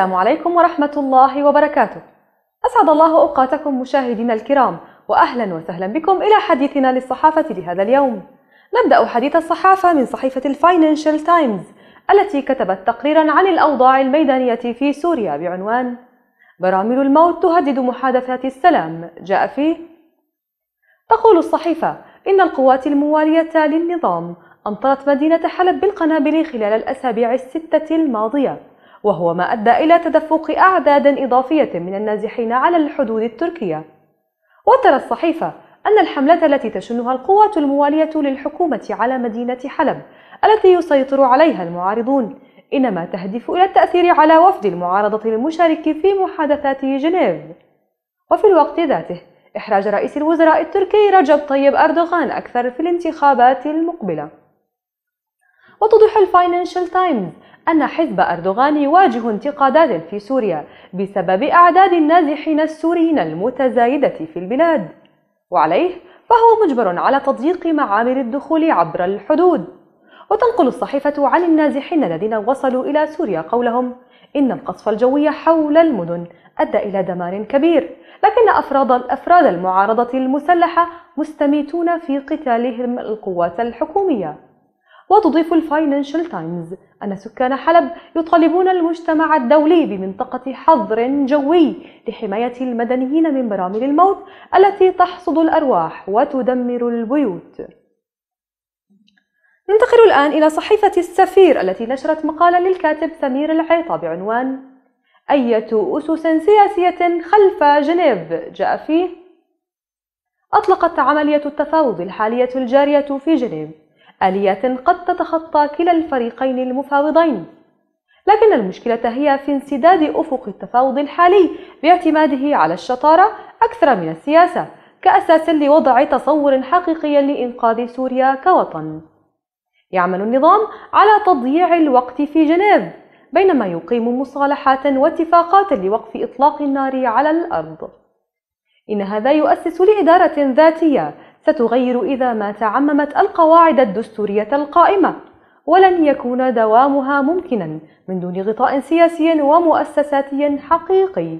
السلام عليكم ورحمة الله وبركاته. أسعد الله أوقاتكم مشاهدينا الكرام، وأهلا وسهلا بكم إلى حديثنا للصحافة لهذا اليوم. نبدأ حديث الصحافة من صحيفة الفاينانشال تايمز التي كتبت تقريرا عن الأوضاع الميدانية في سوريا بعنوان براميل الموت تهدد محادثات السلام جاء فيه تقول الصحيفة إن القوات الموالية للنظام أمطرت مدينة حلب بالقنابل خلال الأسابيع الستة الماضية وهو ما أدى إلى تدفق أعداد إضافية من النازحين على الحدود التركية. وترى الصحيفة أن الحملة التي تشنها القوات الموالية للحكومة على مدينة حلب التي يسيطر عليها المعارضون إنما تهدف إلى التأثير على وفد المعارضة المشارك في محادثات جنيف. وفي الوقت ذاته إحراج رئيس الوزراء التركي رجب طيب أردوغان أكثر في الانتخابات المقبلة. وتوضح الفاينانشال تايمز أن حزب أردوغان يواجه انتقادات في سوريا بسبب أعداد النازحين السوريين المتزايدة في البلاد. وعليه فهو مجبر على تضييق معامل الدخول عبر الحدود. وتنقل الصحيفة عن النازحين الذين وصلوا إلى سوريا قولهم إن القصف الجوي حول المدن أدى إلى دمار كبير لكن أفراد الأفراد المعارضة المسلحة مستميتون في قتالهم القوات الحكومية. وتضيف الفاينانشال تايمز أن سكان حلب يطالبون المجتمع الدولي بمنطقة حظر جوي لحماية المدنيين من براميل الموت التي تحصد الأرواح وتدمر البيوت. ننتقل الآن إلى صحيفة السفير التي نشرت مقالا للكاتب سمير العيطة بعنوان أية أسس سياسية خلف جنيف جاء فيه أطلقت عملية التفاوض الحالية الجارية في جنيف آليات قد تتخطى كلا الفريقين المفاوضين. لكن المشكلة هي في انسداد أفق التفاوض الحالي باعتماده على الشطارة أكثر من السياسة كأساس لوضع تصور حقيقي لإنقاذ سوريا كوطن. يعمل النظام على تضييع الوقت في جنيف بينما يقيم مصالحات واتفاقات لوقف إطلاق النار على الأرض. إن هذا يؤسس لإدارة ذاتية ستغير إذا ما تعممت القواعد الدستورية القائمة ولن يكون دوامها ممكنا من دون غطاء سياسي ومؤسساتي حقيقي.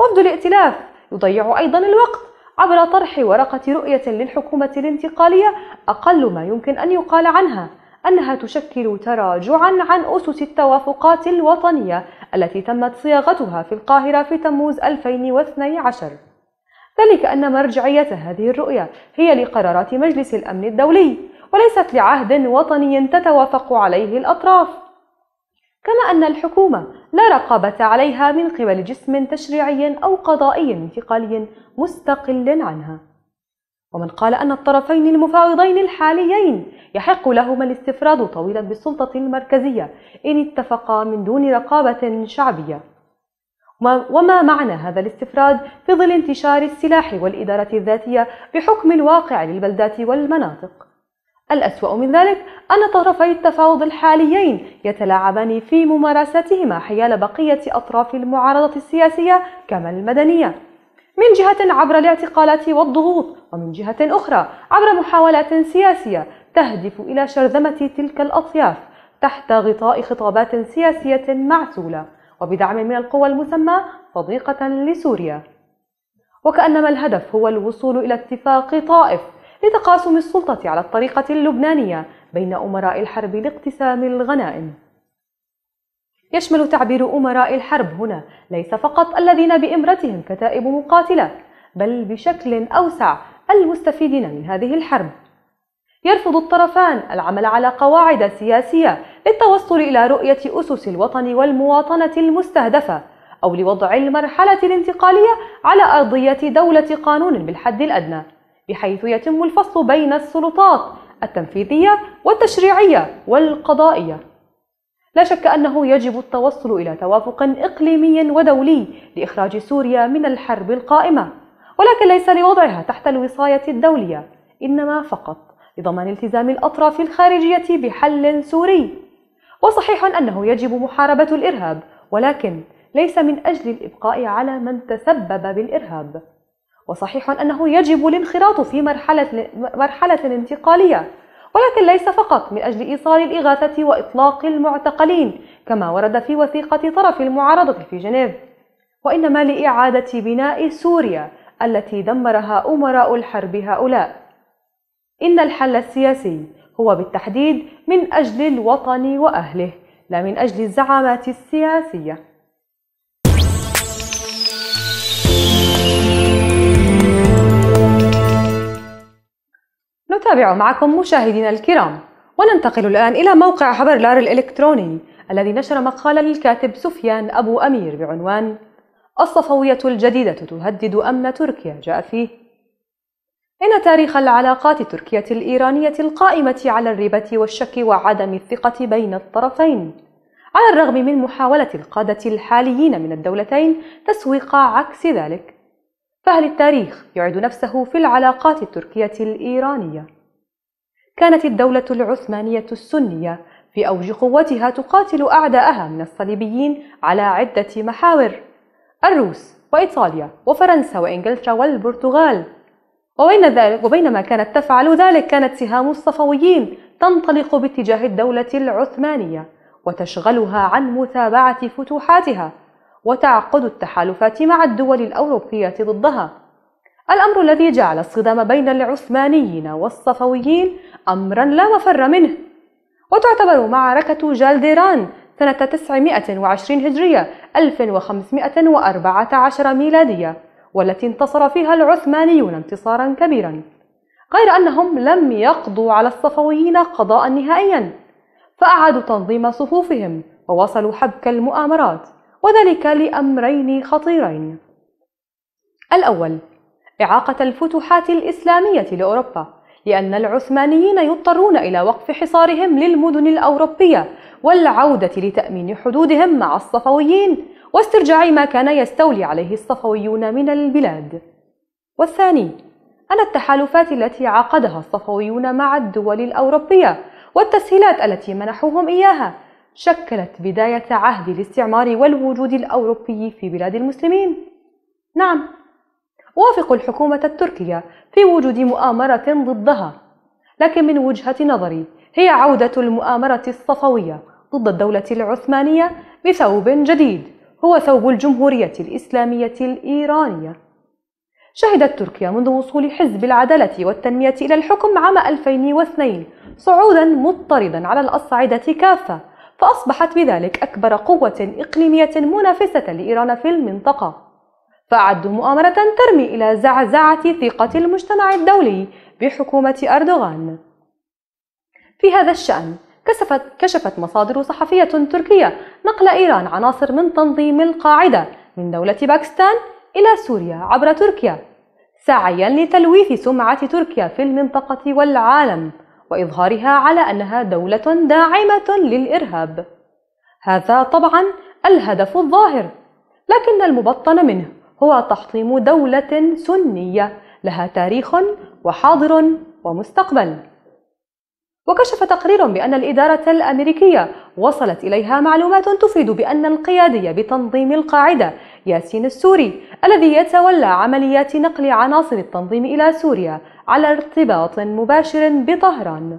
وفد الائتلاف يضيع أيضا الوقت عبر طرح ورقة رؤية للحكومة الانتقالية أقل ما يمكن أن يقال عنها أنها تشكل تراجعا عن أسس التوافقات الوطنية التي تمت صياغتها في القاهرة في تموز 2012 ذلك أن مرجعية هذه الرؤية هي لقرارات مجلس الأمن الدولي وليست لعهد وطني تتوافق عليه الأطراف. كما أن الحكومة لا رقابة عليها من قبل جسم تشريعي أو قضائي انتقالي مستقل عنها. ومن قال أن الطرفين المفاوضين الحاليين يحق لهما الاستفراد طويلا بالسلطة المركزية إن اتفقا من دون رقابة شعبية. وما معنى هذا الاستفراد في ظل انتشار السلاح والإدارة الذاتية بحكم الواقع للبلدات والمناطق؟ الأسوأ من ذلك أن طرفي التفاوض الحاليين يتلاعبان في ممارستهما حيال بقية أطراف المعارضة السياسية كما المدنية. من جهة عبر الاعتقالات والضغوط ومن جهة أخرى عبر محاولات سياسية تهدف إلى شرذمة تلك الأطياف تحت غطاء خطابات سياسية معسولة. وبدعم من القوى المسمى صديقة لسوريا. وكأنما الهدف هو الوصول إلى اتفاق طائف لتقاسم السلطة على الطريقة اللبنانية بين أمراء الحرب لاقتسام الغنائم. يشمل تعبير أمراء الحرب هنا ليس فقط الذين بإمرتهم كتائب مقاتلة بل بشكل أوسع المستفيدين من هذه الحرب. يرفض الطرفان العمل على قواعد سياسية للتوصل إلى رؤية أسس الوطن والمواطنة المستهدفة أو لوضع المرحلة الانتقالية على أرضية دولة قانون بالحد الأدنى بحيث يتم الفصل بين السلطات التنفيذية والتشريعية والقضائية. لا شك أنه يجب التوصل إلى توافق إقليمي ودولي لإخراج سوريا من الحرب القائمة ولكن ليس لوضعها تحت الوصاية الدولية إنما فقط لضمان التزام الأطراف الخارجية بحل سوري. وصحيح أنه يجب محاربة الإرهاب ولكن ليس من أجل الإبقاء على من تسبب بالإرهاب. وصحيح أنه يجب الانخراط في مرحلة, مرحلة انتقالية ولكن ليس فقط من أجل إيصال الإغاثة وإطلاق المعتقلين كما ورد في وثيقة طرف المعارضة في جنيف. وإنما لإعادة بناء سوريا التي دمرها أمراء الحرب هؤلاء. إن الحل السياسي هو بالتحديد من أجل الوطن وأهله لا من أجل الزعامات السياسية. نتابع معكم مشاهدينا الكرام وننتقل الآن إلى موقع حبرلار الإلكتروني الذي نشر مقالا للكاتب سفيان أبو أمير بعنوان الصفوية الجديدة تهدد أمن تركيا جاء فيه. إن تاريخ العلاقات التركية الإيرانية القائمة على الربة والشك وعدم الثقة بين الطرفين على الرغم من محاولة القادة الحاليين من الدولتين تسويق عكس ذلك فهل التاريخ يعد نفسه في العلاقات التركية الإيرانية؟ كانت الدولة العثمانية السنية في أوج قوتها تقاتل أعداءها من الصليبيين على عدة محاور الروس وإيطاليا وفرنسا وإنجلترا والبرتغال وبين ذلك وبينما كانت تفعل ذلك كانت سهام الصفويين تنطلق باتجاه الدولة العثمانية وتشغلها عن متابعة فتوحاتها وتعقد التحالفات مع الدول الأوروبية ضدها. الأمر الذي جعل الصدام بين العثمانيين والصفويين أمرا لا مفر منه. وتعتبر معركة جالديران سنة 920 هجرية 1514 ميلادية والتي انتصر فيها العثمانيون انتصارا كبيرا غير أنهم لم يقضوا على الصفويين قضاء نهائيا فأعادوا تنظيم صفوفهم ووصلوا حبك المؤامرات وذلك لأمرين خطيرين. الأول إعاقة الفتوحات الإسلامية لأوروبا لأن العثمانيين يضطرون إلى وقف حصارهم للمدن الأوروبية والعودة لتأمين حدودهم مع الصفويين واسترجاع ما كان يستولي عليه الصفويون من البلاد. والثاني أن التحالفات التي عقدها الصفويون مع الدول الأوروبية والتسهيلات التي منحوهم إياها شكلت بداية عهد الاستعمار والوجود الأوروبي في بلاد المسلمين. نعم أوافق الحكومة التركية في وجود مؤامرة ضدها لكن من وجهة نظري هي عودة المؤامرة الصفوية ضد الدولة العثمانية بثوب جديد. هو ثوب الجمهورية الإسلامية الإيرانية. شهدت تركيا منذ وصول حزب العدالة والتنمية إلى الحكم عام 2002 صعودا مضطردا على الأصعدة كافة فأصبحت بذلك أكبر قوة إقليمية منافسة لإيران في المنطقة. فأعدوا مؤامرة ترمي إلى زعزعة ثقة المجتمع الدولي بحكومة أردوغان. في هذا الشأن كشفت, كشفت مصادر صحفية تركية نقل إيران عناصر من تنظيم القاعدة من دولة باكستان إلى سوريا عبر تركيا سعيا لتلويث سمعة تركيا في المنطقة والعالم وإظهارها على أنها دولة داعمة للإرهاب. هذا طبعا الهدف الظاهر لكن المبطن منه هو تحطيم دولة سنية لها تاريخ وحاضر ومستقبل. وكشف تقرير بأن الإدارة الأمريكية وصلت إليها معلومات تفيد بأن القيادي بتنظيم القاعدة ياسين السوري الذي يتولى عمليات نقل عناصر التنظيم إلى سوريا على ارتباط مباشر بطهران.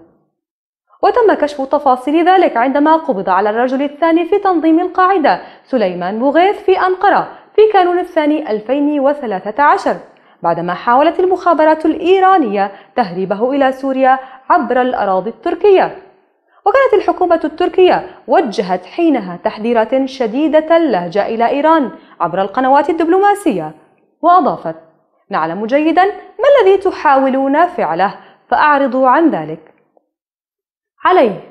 وتم كشف تفاصيل ذلك عندما قبض على الرجل الثاني في تنظيم القاعدة سليمان بوغيث في أنقرة في كانون الثاني 2013 بعدما حاولت المخابرات الإيرانية تهريبه إلى سوريا عبر الأراضي التركية. وكانت الحكومة التركية وجهت حينها تحذيرات شديدة اللهجة إلى إيران عبر القنوات الدبلوماسية. وأضافت نعلم جيدا ما الذي تحاولون فعله فأعرضوا عن ذلك. عليه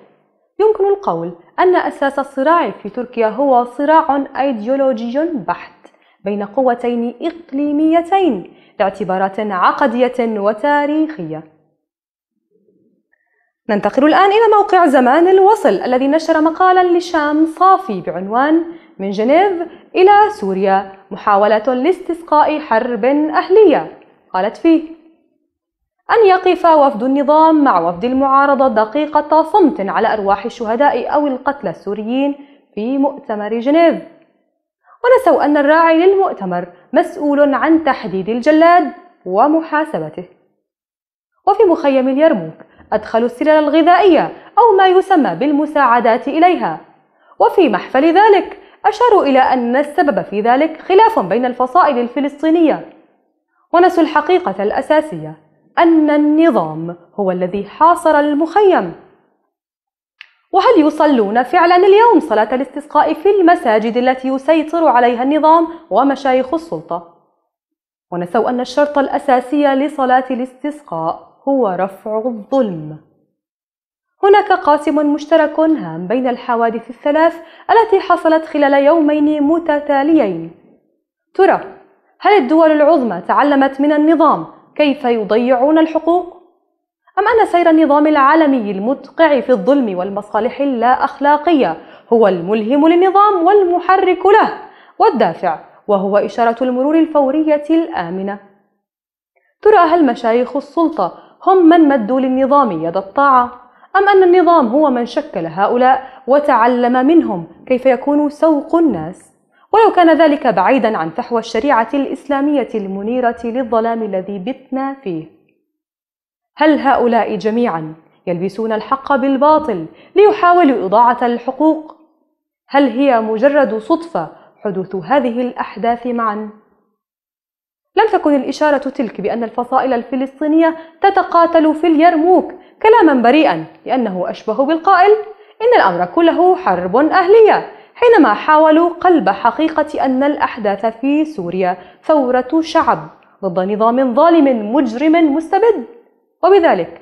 يمكن القول أن أساس الصراع في تركيا هو صراع أيديولوجي بحت. بين قوتين إقليميتين لاعتبارات عقدية وتاريخية. ننتقل الآن إلى موقع زمان الوصل الذي نشر مقالا لشام صافي بعنوان من جنيف إلى سوريا محاولة لاستسقاء حرب أهلية قالت فيه أن يقف وفد النظام مع وفد المعارضة دقيقة صمت على أرواح الشهداء أو القتلى السوريين في مؤتمر جنيف ونسوا أن الراعي للمؤتمر مسؤول عن تحديد الجلاد ومحاسبته. وفي مخيم اليرموك أدخلوا السلال الغذائية أو ما يسمى بالمساعدات إليها. وفي محفل ذلك أشاروا إلى أن السبب في ذلك خلاف بين الفصائل الفلسطينية. ونسوا الحقيقة الأساسية أن النظام هو الذي حاصر المخيم. وهل يصلون فعلا اليوم صلاة الاستسقاء في المساجد التي يسيطر عليها النظام ومشايخ السلطة؟ ونسوا أن الشرط الأساسي لصلاة الاستسقاء هو رفع الظلم. هناك قاسم مشترك هام بين الحوادث الثلاث التي حصلت خلال يومين متتاليين. ترى هل الدول العظمى تعلمت من النظام كيف يضيعون الحقوق؟ أم أن سير النظام العالمي المدقع في الظلم والمصالح اللا أخلاقية هو الملهم للنظام والمحرك له والدافع وهو إشارة المرور الفورية الآمنة. ترى هل مشايخ السلطة هم من مدوا للنظام يد الطاعة؟ أم أن النظام هو من شكل هؤلاء وتعلم منهم كيف يكون سوق الناس؟ ولو كان ذلك بعيدا عن فحوى الشريعة الإسلامية المنيرة للظلام الذي بتنا فيه. هل هؤلاء جميعا يلبسون الحق بالباطل ليحاولوا إضاعة الحقوق؟ هل هي مجرد صدفة حدوث هذه الأحداث معا؟ لم تكن الإشارة تلك بأن الفصائل الفلسطينية تتقاتل في اليرموك كلاما بريئا لأنه أشبه بالقائل إن الأمر كله حرب أهلية حينما حاولوا قلب حقيقة أن الأحداث في سوريا ثورة شعب ضد نظام ظالم مجرم مستبد وبذلك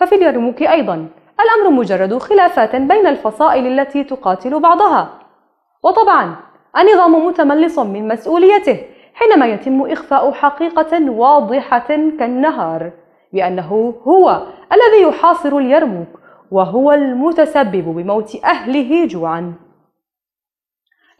ففي اليرموك أيضا الأمر مجرد خلافات بين الفصائل التي تقاتل بعضها. وطبعا النظام متملص من مسؤوليته حينما يتم إخفاء حقيقة واضحة كالنهار بأنه هو الذي يحاصر اليرموك وهو المتسبب بموت أهله جوعا.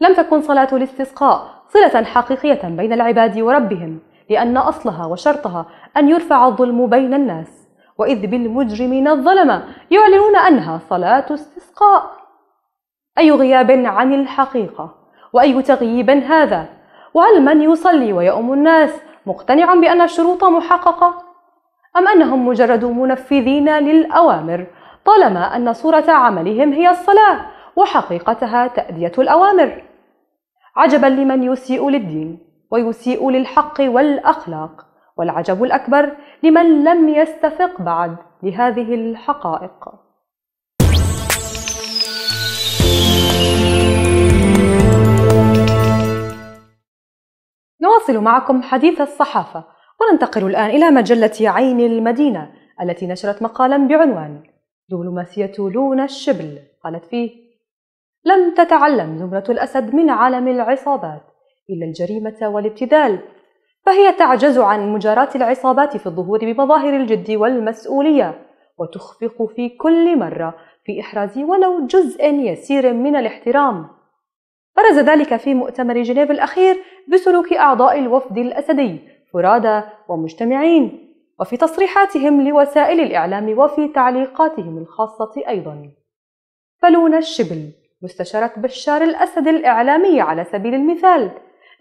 لم تكن صلاة الاستسقاء صلة حقيقية بين العباد وربهم لأن أصلها وشرطها أن يرفع الظلم بين الناس. وإذ بالمجرمين الظلمة يعلنون أنها صلاة استسقاء. أي غياب عن الحقيقة؟ وأي تغييب هذا؟ وهل من يصلي ويؤم الناس مقتنع بأن الشروط محققة؟ أم أنهم مجرد منفذين للأوامر طالما أن صورة عملهم هي الصلاة وحقيقتها تأدية الأوامر؟ عجبا لمن يسيء للدين. ويسيء للحق والأخلاق. والعجب الأكبر لمن لم يستفق بعد لهذه الحقائق. نواصل معكم حديث الصحافة وننتقل الآن إلى مجلة عين المدينة التي نشرت مقالا بعنوان دبلوماسية لونا الشبل. قالت فيه لم تتعلم زمرة الأسد من عالم العصابات. إلا الجريمة والابتذال فهي تعجز عن مجاراة العصابات في الظهور بمظاهر الجد والمسؤولية وتخفق في كل مرة في إحراز ولو جزء يسير من الاحترام. برز ذلك في مؤتمر جنيف الأخير بسلوك أعضاء الوفد الأسدي فرادى ومجتمعين وفي تصريحاتهم لوسائل الإعلام وفي تعليقاتهم الخاصة أيضا. فلونا الشبل مستشارة بشار الأسد الإعلامية على سبيل المثال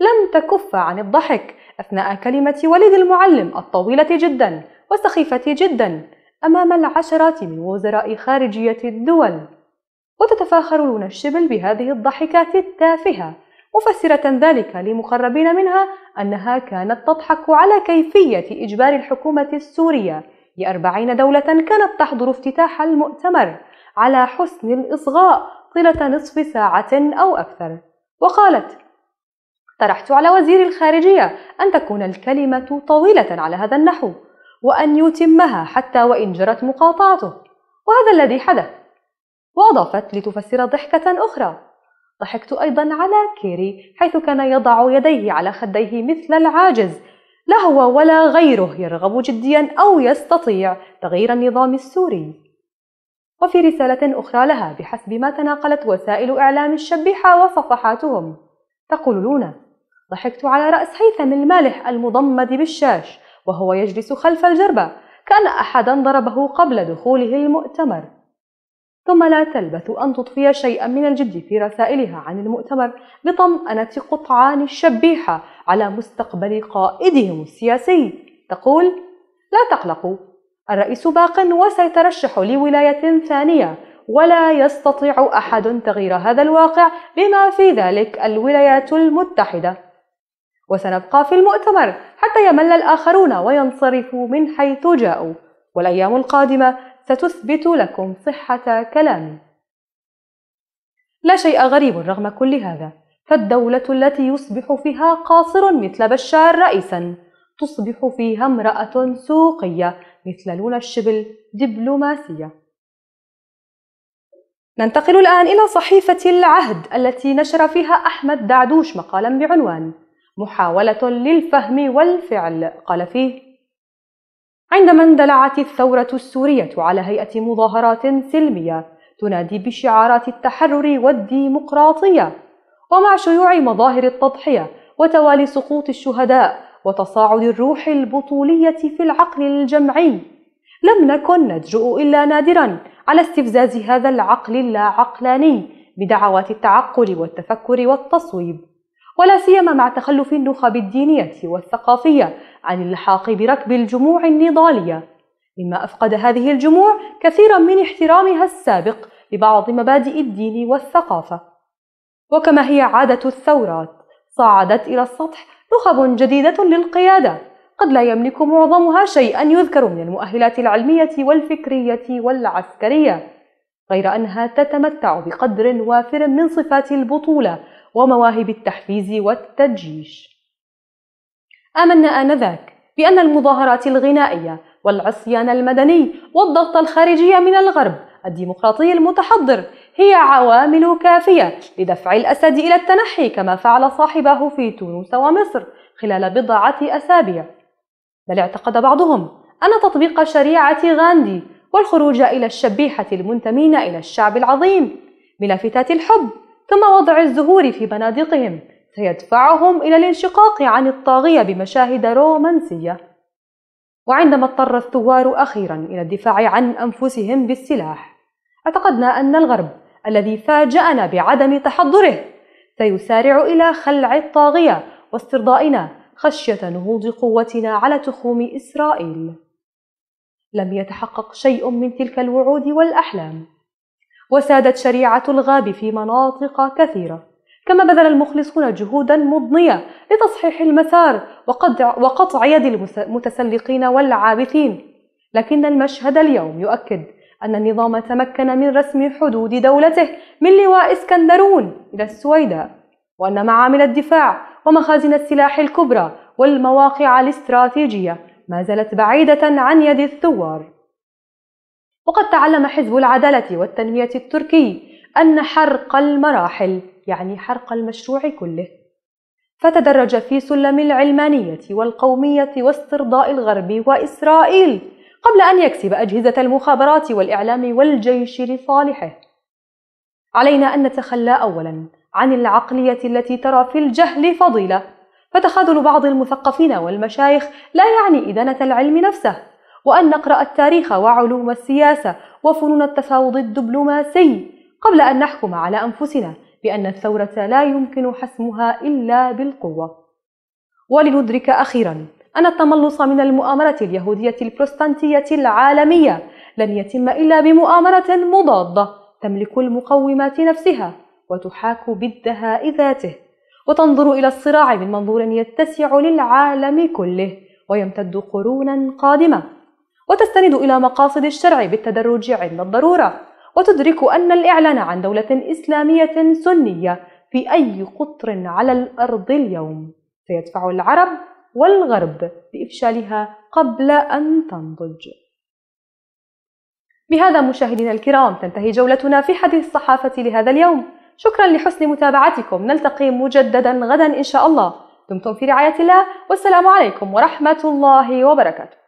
لم تكف عن الضحك أثناء كلمة وليد المعلم الطويلة جدا والسخيفة جدا أمام العشرات من وزراء خارجية الدول. وتتفاخر لونا الشبل بهذه الضحكات التافهة مفسرة ذلك لمقربين منها أنها كانت تضحك على كيفية إجبار الحكومة السورية لأربعين دولة كانت تحضر افتتاح المؤتمر على حسن الإصغاء طيلة نصف ساعة أو أكثر. وقالت اقترحت على وزير الخارجية أن تكون الكلمة طويلة على هذا النحو وأن يتمها حتى وإن جرت مقاطعته وهذا الذي حدث. وأضافت لتفسر ضحكة أخرى. ضحكت أيضا على كيري حيث كان يضع يديه على خديه مثل العاجز. لا هو ولا غيره يرغب جديا أو يستطيع تغيير النظام السوري. وفي رسالة أخرى لها بحسب ما تناقلت وسائل إعلام الشبيحة وصفحاتهم. تقول لونا ضحكت على رأس هيثم المالح المضمد بالشاش وهو يجلس خلف الجربة كأن أحدا ضربه قبل دخوله المؤتمر. ثم لا تلبث أن تضفي شيئا من الجد في رسائلها عن المؤتمر بطمأنة قطعان الشبيحة على مستقبل قائدهم السياسي. تقول لا تقلقوا الرئيس باق وسيترشح لولاية ثانية ولا يستطيع أحد تغيير هذا الواقع بما في ذلك الولايات المتحدة. وسنبقى في المؤتمر حتى يمل الآخرون وينصرفوا من حيث جاءوا. والأيام القادمة ستثبت لكم صحة كلامي لا شيء غريب رغم كل هذا. فالدولة التي يصبح فيها قاصر مثل بشار رئيسا تصبح فيها امرأة سوقية مثل لونا الشبل دبلوماسية. ننتقل الآن إلى صحيفة العهد التي نشر فيها أحمد دعدوش مقالا بعنوان محاولة للفهم والفعل. قال فيه عندما اندلعت الثورة السورية على هيئة مظاهرات سلمية تنادي بشعارات التحرر والديمقراطية ومع شيوع مظاهر التضحية وتوالي سقوط الشهداء وتصاعد الروح البطولية في العقل الجمعي. لم نكن نجرؤ إلا نادرا على استفزاز هذا العقل اللا عقلاني بدعوات التعقل والتفكر والتصويب. ولا سيما مع تخلف النخب الدينية والثقافية عن اللحاق بركب الجموع النضالية. مما أفقد هذه الجموع كثيرا من احترامها السابق لبعض مبادئ الدين والثقافة. وكما هي عادة الثورات صعدت إلى السطح نخب جديدة للقيادة. قد لا يملك معظمها شيئا يذكر من المؤهلات العلمية والفكرية والعسكرية غير أنها تتمتع بقدر وافر من صفات البطولة ومواهب التحفيز والتدجيش. آمنا آنذاك بأن المظاهرات الغنائية والعصيان المدني والضغط الخارجي من الغرب الديمقراطي المتحضر هي عوامل كافية لدفع الأسد إلى التنحي كما فعل صاحبه في تونس ومصر خلال بضعة أسابيع. بل اعتقد بعضهم أن تطبيق شريعة غاندي والخروج إلى الشبيحة المنتمين إلى الشعب العظيم بلافتات الحب ثم وضع الزهور في بنادقهم سيدفعهم إلى الانشقاق عن الطاغية بمشاهد رومانسية. وعندما اضطر الثوار أخيرا إلى الدفاع عن أنفسهم بالسلاح اعتقدنا أن الغرب الذي فاجأنا بعدم تحضره سيسارع إلى خلع الطاغية واسترضائنا خشية نهوض قوتنا على تخوم إسرائيل. لم يتحقق شيء من تلك الوعود والأحلام. وسادت شريعة الغاب في مناطق كثيرة. كما بذل المخلصون جهودا مضنية لتصحيح المسار وقطع يد المتسلقين والعابثين. لكن المشهد اليوم يؤكد أن النظام تمكن من رسم حدود دولته من لواء إسكندرون إلى السويداء وأن معامل الدفاع ومخازن السلاح الكبرى والمواقع الاستراتيجية ما زالت بعيدة عن يد الثوار. وقد تعلم حزب العدالة والتنمية التركي أن حرق المراحل يعني حرق المشروع كله. فتدرج في سلم العلمانية والقومية واسترضاء الغرب وإسرائيل قبل أن يكسب أجهزة المخابرات والإعلام والجيش لصالحه. علينا أن نتخلى أولا عن العقلية التي ترى في الجهل فضيلة فتخاذل بعض المثقفين والمشايخ لا يعني إدانة العلم نفسه. وأن نقرأ التاريخ وعلوم السياسة وفنون التفاوض الدبلوماسي قبل أن نحكم على أنفسنا بأن الثورة لا يمكن حسمها إلا بالقوة. ولندرك أخيرا أن التملص من المؤامرة اليهودية البروستانتية العالمية لن يتم إلا بمؤامرة مضادة تملك المقومات نفسها وتحاك بالدهاء ذاته وتنظر إلى الصراع من منظور يتسع للعالم كله ويمتد قرونا قادمة. وتستند إلى مقاصد الشرع بالتدرج عند الضرورة وتدرك أن الإعلان عن دولة إسلامية سنية في أي قطر على الأرض اليوم. سيدفع العرب والغرب لإفشالها قبل أن تنضج. بهذا مشاهدينا الكرام تنتهي جولتنا في حديث الصحافة لهذا اليوم. شكرا لحسن متابعتكم. نلتقي مجددا غدا إن شاء الله. دمتم في رعاية الله والسلام عليكم ورحمة الله وبركاته.